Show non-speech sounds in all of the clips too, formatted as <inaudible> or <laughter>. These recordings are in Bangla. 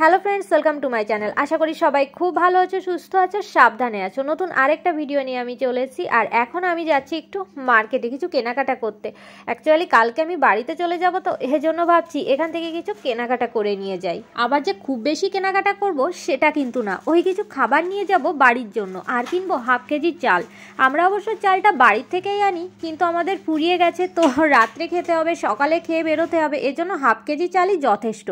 Hello friends welcome to my channel আশা করি সবাই খুব ভালো আছো, সুস্থ আছো, সাবধানে আছো। নতুন আরেকটা ভিডিও নিয়ে আমি চলে এসেছি। আর এখন আমি যাচ্ছি একটু মার্কেটে কিছু কেনাকাটা করতে। অ্যাকচুয়ালি কালকে আমি বাড়িতে চলে যাব, তো এজন্য ভাবছি এখান থেকে কিছু কেনাকাটা করে নিয়ে যাই। আবার যে খুব বেশি কেনাকাটা করব, সেটা কিন্তু না। ওই কিছু খাবার নিয়ে যাব বাড়ির জন্য। আর কিনবো হাফ কেজি চাল। আমরা অবশ্য চালটা বাড়ির থেকেই আনি, কিন্তু আমাদের ফুরিয়ে গেছে, তো রাত্রে খেতে হবে, সকালে খেয়ে বেরোতে হবে। এজন্য হাফ কেজি চালই যথেষ্ট।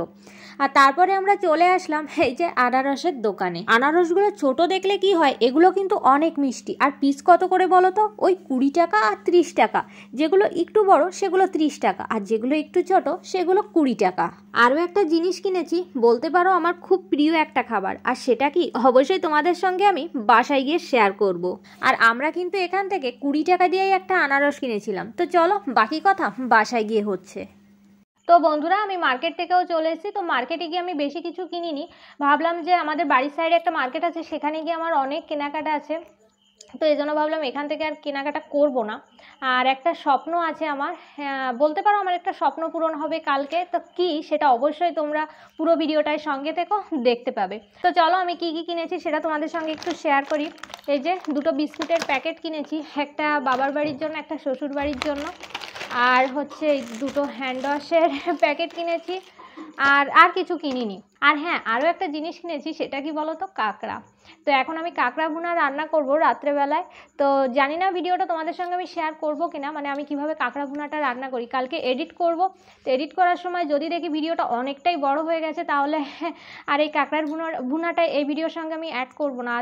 আর তারপরে আমরা চলে আসলাম এই যে আনারসের দোকানে। আনারসগুলো ছোট দেখলে কি হয়, এগুলো কিন্তু অনেক মিষ্টি। আর পিস কত করে বলো তো? ওই কুড়ি টাকা আর ত্রিশ টাকা। যেগুলো একটু বড়, সেগুলো ত্রিশ টাকা। আর যেগুলো একটু ছোট, সেগুলো কুড়ি টাকা। আরও একটা জিনিস কিনেছি, বলতে পারো আমার খুব প্রিয় একটা খাবার। আর সেটা কি? অবশ্যই তোমাদের সঙ্গে আমি বাসায় গিয়ে শেয়ার করব। আর আমরা কিন্তু এখান থেকে কুড়ি টাকা দিয়েই একটা আনারস কিনেছিলাম। তো চলো বাকি কথা বাসায় গিয়ে হচ্ছে। তো বন্ধুরা, আমি মার্কেট থেকেও চলে এসেছি। তো মার্কেটে গিয়ে আমি বেশি কিছু কিনিনি। ভাবলাম যে আমাদের বাড়ির সাইডে একটা মার্কেট আছে, সেখানে গিয়ে আমার অনেক কেনাকাটা আছে। তো এই জন্য ভাবলাম এখান থেকে আর কেনাকাটা করব না। আর একটা স্বপ্ন আছে আমার। বলতে পারো আমার একটা স্বপ্ন পূরণ হবে কালকে। তো কি সেটা অবশ্যই তোমরা পুরো ভিডিওটায় সঙ্গে থেকো, দেখতে পাবে। তো চলো আমি কি কি কিনেছি সেটা তোমাদের সঙ্গে একটু শেয়ার করি। এই যে দুটো বিস্কুটের প্যাকেট কিনেছি, একটা বাবার বাড়ির জন্য, একটা শ্বশুর বাড়ির জন্য। আর হচ্ছে দুটো হ্যান্ড ওয়াশের প্যাকেট কিনেছি। আর আর কিছু কিনিনি। আর হ্যাঁ আরও একটা জিনিস কিনেছি, সেটা কি বলো তো কাঁকড়া। তো এখন আমি কাঁকড়া ভুনা রান্না করব রাত্রেবেলায়। তো জানি না ভিডিওটা তোমাদের সঙ্গে আমি শেয়ার করব কিনা মানে আমি কীভাবে কাঁকড়া ভুনাটা রান্না করি। কালকে এডিট করব। তো এডিট করার সময় যদি দেখি ভিডিওটা অনেকটাই বড় হয়ে গেছে, তাহলে <laughs> আর এই কাঁকড়ার ভুনা ভুনাটা এই ভিডিওর সঙ্গে আমি অ্যাড করব না।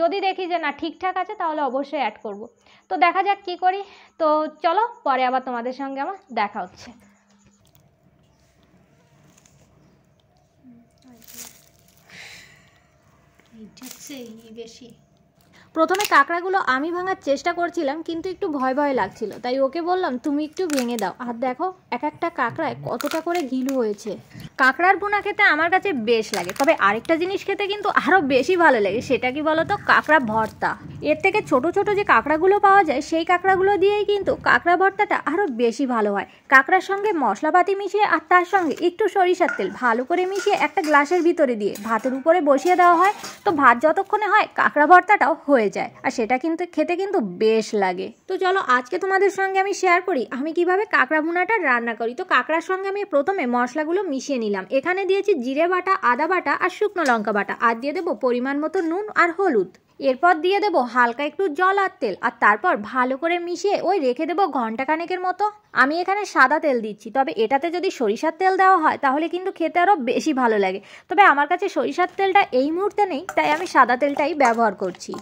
যদি দেখি যে না ঠিকঠাক আছে, তাহলে অবশ্যই অ্যাড করব। তো দেখা যাক কি করি। তো চলো পরে আবার তোমাদের সঙ্গে আমার দেখা হচ্ছে। প্রথমে কাঁকড়াগুলো আমি ভাঙার চেষ্টা করছিলাম, কিন্তু একটু ভয় ভয় লাগছিল। তাই ওকে বললাম, তুমি একটু ভেঙে দাও। আর দেখো, এক একটা কাঁকড়ায় কতটা করে গিলু হয়েছে। কাঁকড়ার বোনা খেতে আমার কাছে বেশ লাগে। তবে আরেকটা জিনিস খেতে কিন্তু আরও বেশি ভালো লাগে, সেটা কি বলতো? কাঁকড়া ভর্তা। এর থেকে ছোট ছোট যে কাঁকড়াগুলো পাওয়া যায়, সেই কাঁকড়াগুলো দিয়েই কিন্তু কাঁকড়া ভর্তাটা আরও বেশি ভালো হয়। কাঁকড়ার সঙ্গে মশলাপাতি মিশিয়ে আর তার সঙ্গে একটু সরিষার তেল ভালো করে মিশিয়ে একটা গ্লাসের ভিতরে দিয়ে ভাতের উপরে বসিয়ে দেওয়া হয়। তো ভাত যতক্ষণে হয় কাঁকড়া ভর্তাটাও হয়ে যায়। আর সেটা কিন্তু খেতে কিন্তু বেশ লাগে। তো চলো আজকে তোমাদের সঙ্গে আমি শেয়ার করি, আমি কীভাবে কাঁকড়া ভুনাটা রান্না করি। তো কাঁকড়ার সঙ্গে আমি প্রথমে মশলাগুলো মিশিয়ে নিলাম। এখানে দিয়েছি জিরে বাটা, আদা বাটা আর শুকনো লঙ্কা বাটা। আর দিয়ে দেবো পরিমাণ মতো নুন আর হলুদ। এরপর দিয়ে দেবো হালকা একটু জল আর তেল। আর তারপর ভালো করে মিশিয়ে ওই রেখে দেবো ঘণ্টা খানেকের মতো। আমি এখানে সাদা তেল দিচ্ছি। তবে এটাতে যদি সরিষার তেল দেওয়া হয়, তাহলে কিন্তু খেতে আরও বেশি ভালো লাগে। তবে আমার কাছে সরিষার তেলটা এই মুহূর্তে নেই, তাই আমি সাদা তেলটাই ব্যবহার করছি।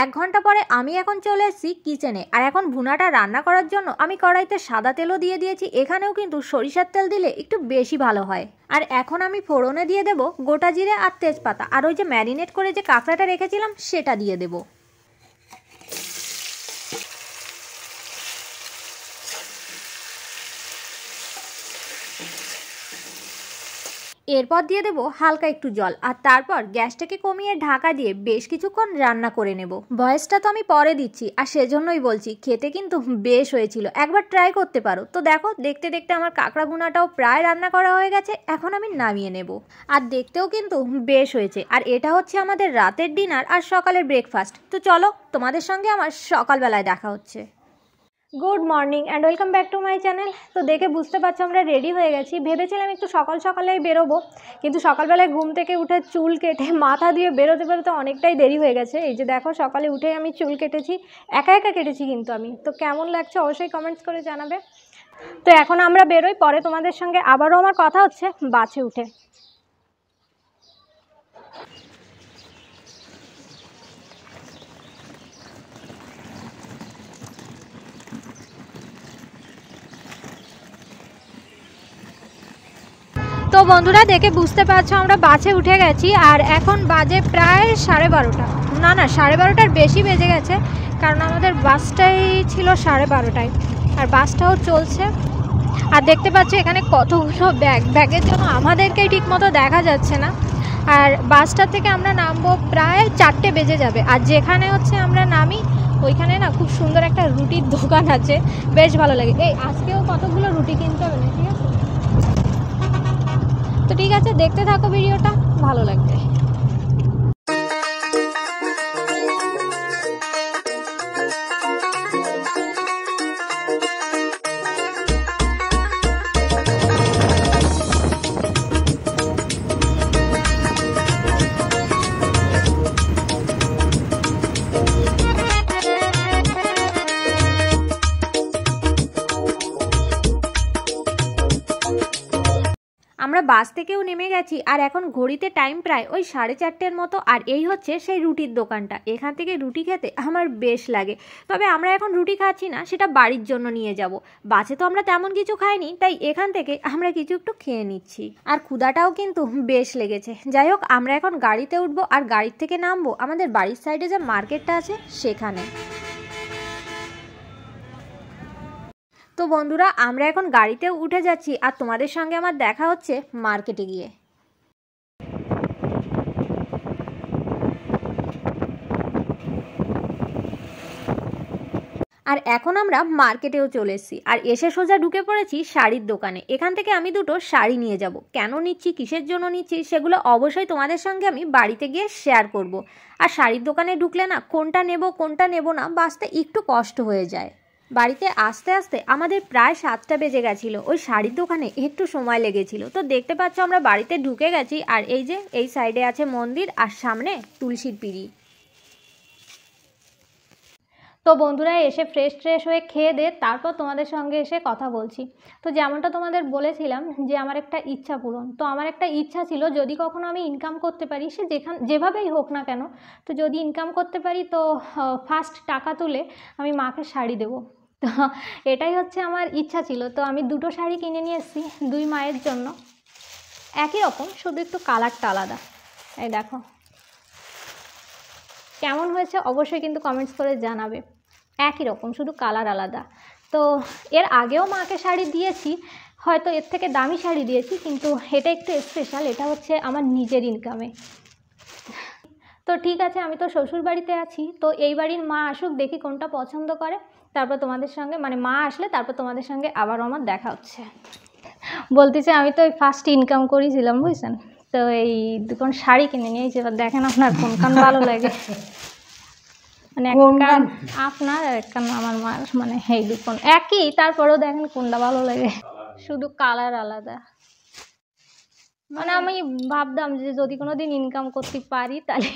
এক ঘণ্টা পরে আমি এখন চলে এসেছি কিচেনে আর এখন ভুনাটা রান্না করার জন্য আমি কড়াইতে সাদা তেলও দিয়ে দিয়েছি। এখানেও কিন্তু সরিষার তেল দিলে একটু বেশি ভালো হয়। আর এখন আমি ফোড়নে দিয়ে দেবো গোটা জিরে আর তেজপাতা। আর ওই যে ম্যারিনেট করে যে কাঁকড়াটা রেখেছিলাম, সেটা দিয়ে দেবো। এরপর দিয়ে দেবো হালকা একটু জল আর তারপর গ্যাসটাকে কমিয়ে ঢাকা দিয়ে বেশ কিছুক্ষণ রান্না করে নেব। ভয়েসটা তো আমি পরে দিচ্ছি আর সেজন্যই বলছি, খেতে কিন্তু বেশ হয়েছিল। একবার ট্রাই করতে পারো। তো দেখো, দেখতে দেখতে আমার কাঁকড়া ভুনাটাও প্রায় রান্না করা হয়ে গেছে, এখন আমি নামিয়ে নেব। আর দেখতেও কিন্তু বেশ হয়েছে। আর এটা হচ্ছে আমাদের রাতের ডিনার আর সকালের ব্রেকফাস্ট তো চলো তোমাদের সঙ্গে আমার সকালবেলায় দেখা হচ্ছে। Good morning and welcome back to my channel. তো দেখে বুঝতে পারছ আমরা রেডি হয়ে গেছি। ভেবেছিলাম একটু সকাল সকালেই বেরোবো, কিন্তু সকালবেলায় ঘুম থেকে উঠে চুল কেটে <laughs> মাথা দিয়ে বেরোতে বেরোতে অনেকটাই দেরি হয়ে গেছে। এই যে দেখো, সকালে উঠে আমি চুল কেটেছি, একা একা কেটেছি কিন্তু আমি। তো কেমন লাগছে অবশ্যই কমেন্টস করে জানাবে। তো এখন আমরা বেরোই, পরে তোমাদের সঙ্গে আবারও আমার কথা হচ্ছে, বাসে উঠে। তো বন্ধুরা, দেখে বুঝতে পারছ আমরা বাসে উঠে গেছি, আর এখন বাজে প্রায় সাড়ে বারোটা। না না, সাড়ে বারোটার বেশি বেজে গেছে, কারণ আমাদের বাসটাই ছিল সাড়ে বারোটায়, আর বাসটাও চলছে। আর দেখতে পাচ্ছি এখানে কতগুলো ব্যাগ, ব্যাগের জন্য আমাদেরকেই ঠিকমতো দেখা যাচ্ছে না। আর বাসটা থেকে আমরা নামবো প্রায় চারটে বেজে যাবে, আর যেখানে হচ্ছে আমরা নামি, ওইখানে না খুব সুন্দর একটা রুটির দোকান আছে, বেশ ভালো লাগে। এই, আজকেও কতগুলো রুটি কিনতে হবে না ঠিক আছে? তো ঠিক আছে দেখতে থাকো ভিডিওটা ভালো লাগবে। আমরা বাস থেকেও নেমে গেছি, আর এখন ঘড়িতে টাইম প্রায় ওই সাড়ে চারটের মতো, আর এই হচ্ছে সেই রুটির দোকানটা। এখান থেকে রুটি খেতে আমার বেশ লাগে। তবে আমরা এখন রুটি খাচ্ছি না, সেটা বাড়ির জন্য নিয়ে যাব। বাসে তো আমরা তেমন কিছু খাইনি, তাই এখান থেকে আমরা কিছু একটু খেয়ে নিচ্ছি। আর ক্ষুদাটাও কিন্তু বেশ লেগেছে। যাই হোক, আমরা এখন গাড়িতে উঠবো, আর গাড়ির থেকে নামবো। আমাদের বাড়ির সাইডে যে মার্কেটটা আছে, সেখানে। তো বন্ধুরা, আমরা এখন গাড়িতে উঠে যাচ্ছি আর তোমাদের সঙ্গে আমার দেখা হচ্ছে মার্কেটে গিয়ে। আর এখন আমরা মার্কেটেও চলে এসেছি আর এসে সোজা ঢুকে পড়েছি শাড়ির দোকানে। এখান থেকে আমি দুটো শাড়ি নিয়ে যাব। কেন নিচ্ছি, কিসের জন্য নিচ্ছি, সেগুলো অবশ্যই তোমাদের সঙ্গে আমি বাড়িতে গিয়ে শেয়ার করব। আর শাড়ির দোকানে ঢুকলে না, কোনটা নেব কোনটা নেব না, বাঁচতে একটু কষ্ট হয়ে যায়। বাড়িতে আসতে আসতে আমাদের প্রায় সাতটা বেজে গেছিল। ওই শাড়ির দোকানে একটু সময় লেগেছিল। তো দেখতে পাচ্ছ আমরা বাড়িতে ঢুকে গেছি আর এই যে এই সাইডে আছে মন্দির আর সামনে তুলসীর পিড়ি। তো বন্ধুরা এসে ফ্রেশ ট্রেশ হয়ে খেয়ে দে, তারপর তোমাদের সঙ্গে এসে কথা বলছি। তো যেমনটা তোমাদের বলেছিলাম যে আমার একটা ইচ্ছা পূরণ। তো আমার একটা ইচ্ছা ছিল যদি কখনো আমি ইনকাম করতে পারি, সে যেখান যেভাবেই হোক না কেন, তো যদি ইনকাম করতে পারি, তো ফার্স্ট টাকা তুলে আমি মাকে শাড়ি দেবো। তো এটাই হচ্ছে আমার ইচ্ছা ছিল। তো আমি দুটো শাড়ি কিনে নিয়ে এসেছি দুই মায়ের জন্য। একই রকম, শুধু একটু কালারটা আলাদা। এই দেখো। কেমন হয়েছে অবশ্যই কিন্তু কমেন্টস করে জানাবে। একই রকম, শুধু কালার আলাদা। তো এর আগেও মাকে শাড়ি দিয়েছি, হয়তো এর থেকে দামি শাড়ি দিয়েছি, কিন্তু এটা একটু স্পেশাল এটা হচ্ছে আমার নিজের ইনকামে তো ঠিক আছে, আমি তো শ্বশুর বাড়িতে আছি। তো এই বাড়ির মা আসুক, দেখি কোনটা পছন্দ করে। তারপর তোমাদের সঙ্গে মানে মা আসলে তারপর তোমাদের সঙ্গে আবারও আমার দেখা হচ্ছে। বলতেছে আমি তো ওই ফার্স্ট ইনকাম করেছিলাম বুঝছেন? তো এই দুটো শাড়ি কিনে নিয়েছি এবার দেখেন আপনার কোন কান ভালো লাগে। মানে কান আপনার আর এক কান আমার মার মানে এই দুটো একই তারপরেও দেখেন কোনটা ভালো লাগে। শুধু কালার আলাদা। মানে আমি ভাবতাম যে যদি কোনো দিন ইনকাম করতে পারি তাহলে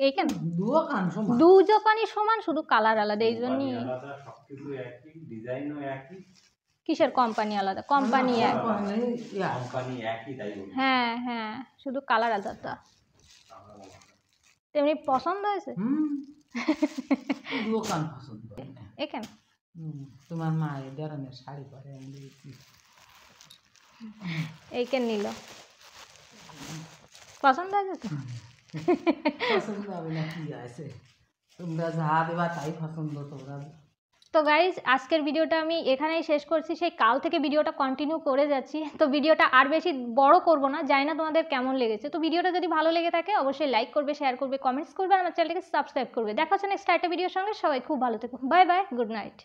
এই কেন দু দোকানই সমান শুধু কালার আলাদা এই জন্যই। কিসের কোম্পানি আলাদা? কোম্পানি হ্যাঁ হ্যাঁ শুধু কালার আলাদা। তেমনি পছন্দ হয়েছে? <laughs> এখানে তোমার মা এই ধরনের শাড়ি পরে এইখান নিল। পছন্দ হয়েছে তো? পছন্দ হবে না, কি আছে? তোমরা যা দেবা তাই পছন্দ তোমরা। তো গাইজ আজকের ভিডিওটা আমি এখানেই শেষ করছি। সেই কাল থেকে ভিডিওটা কন্টিনিউ করে যাচ্ছি। তো ভিডিওটা আর বেশি বড় করব না, জানি না তোমাদের কেমন লেগেছে। তো ভিডিওটা যদি ভালো লেগে থাকে, অবশ্যই লাইক করবে শেয়ার করবে কমেন্টস করবে আমার চ্যানেলটাকে সাবস্ক্রাইব করবে। দেখা হচ্ছে নেক্সট একটা ভিডিওর সঙ্গে। সবাই খুব ভালো থেকো। Bye bye good night